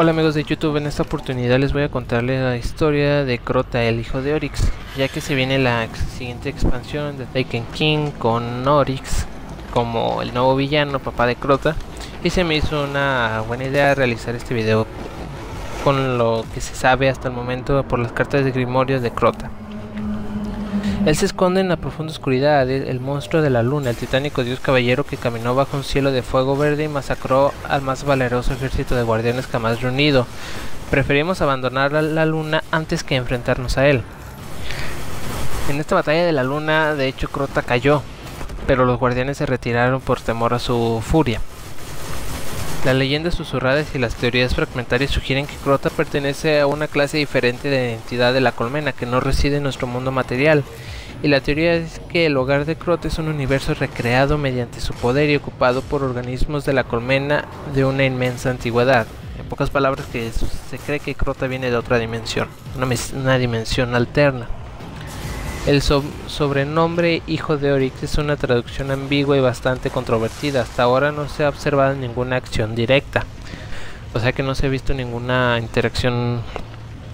Hola amigos de YouTube, en esta oportunidad les voy a contarles la historia de Crota, el hijo de Oryx, ya que se viene la siguiente expansión de Taken King con Oryx como el nuevo villano, papá de Crota, y se me hizo una buena idea realizar este video con lo que se sabe hasta el momento por las cartas de Grimorio de Crota. Él se esconde en la profunda oscuridad, el monstruo de la luna, el titánico dios caballero que caminó bajo un cielo de fuego verde y masacró al más valeroso ejército de guardianes jamás reunido. Preferimos abandonar la luna antes que enfrentarnos a él. En esta batalla de la luna, de hecho, Crota cayó, pero los guardianes se retiraron por temor a su furia. Las leyendas susurradas y las teorías fragmentarias sugieren que Crota pertenece a una clase diferente de entidad de la colmena que no reside en nuestro mundo material. Y la teoría es que el hogar de Crota es un universo recreado mediante su poder y ocupado por organismos de la colmena de una inmensa antigüedad. En pocas palabras que se cree que Crota viene de otra dimensión, una, una dimensión alterna. El sobrenombre Hijo de Oryx es una traducción ambigua y bastante controvertida. Hasta ahora no se ha observado ninguna acción directa. O sea que no se ha visto ninguna interacción,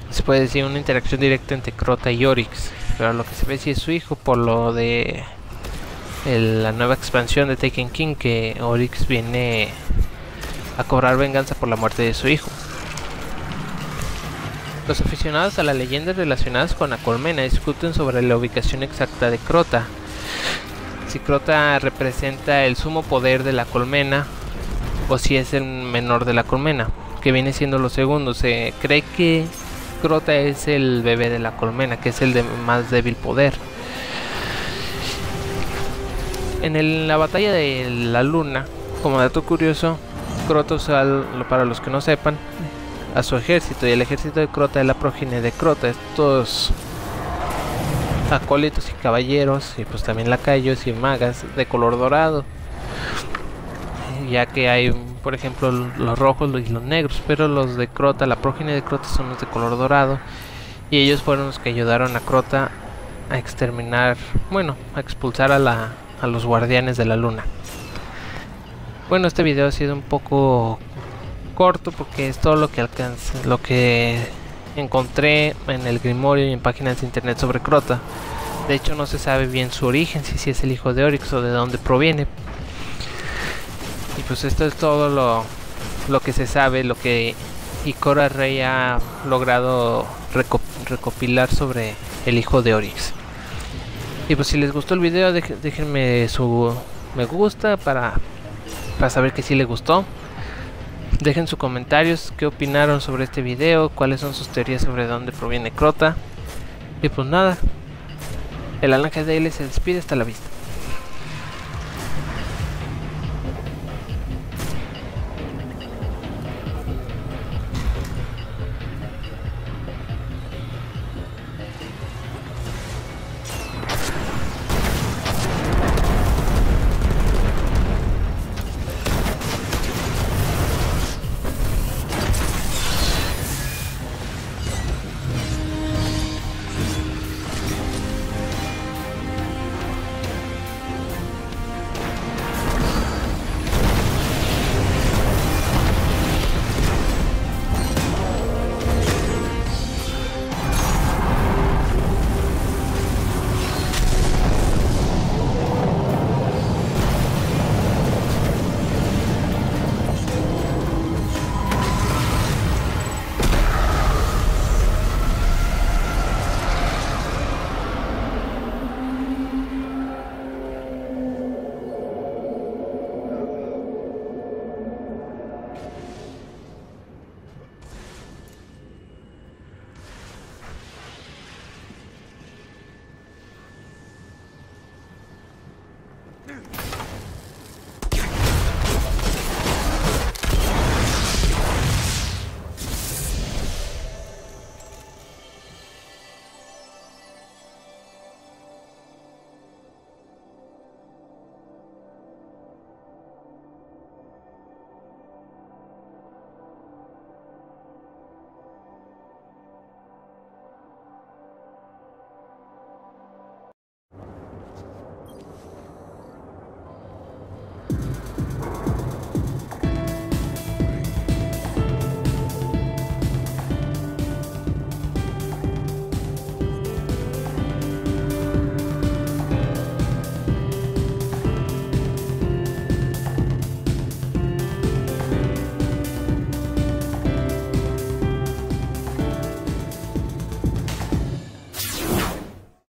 se puede decir una interacción directa entre Crota y Oryx. Pero lo que se ve si es su hijo por lo de la nueva expansión de Taken King que Oryx viene a cobrar venganza por la muerte de su hijo. Los aficionados a las leyendas relacionadas con la colmena discuten sobre la ubicación exacta de Crota. Si Crota representa el sumo poder de la colmena o si es el menor de la colmena, que viene siendo lo segundo. Se cree que Crota es el bebé de la colmena, que es el de más débil poder. En la batalla de la luna, como dato curioso, Crota, para los que no sepan, a su ejército y el ejército de Crota es la progenie de Crota, estos acólitos y caballeros y pues también lacayos y magas de color dorado. Ya que hay por ejemplo los rojos y los negros pero los de Crota, la progenie de Crota son los de color dorado. Y ellos fueron los que ayudaron a Crota a exterminar, bueno, a expulsar a, la, a los guardianes de la luna. Bueno este video ha sido un poco corto porque es todo lo que alcance, lo que encontré en el Grimorio y en páginas de internet sobre Crota. De hecho no se sabe bien su origen, si, si es el hijo de Oryx o de dónde proviene. Y pues esto es todo lo, lo que se sabe, lo que Ikora Rey ha logrado recopilar sobre el hijo de Oryx. Y pues si les gustó el video, déjenme su me gusta para, para saber que si les gustó. Dejen sus comentarios, qué opinaron sobre este video, cuáles son sus teorías sobre dónde proviene Crota. Y pues nada, el Alan Daily se despide hasta la vista.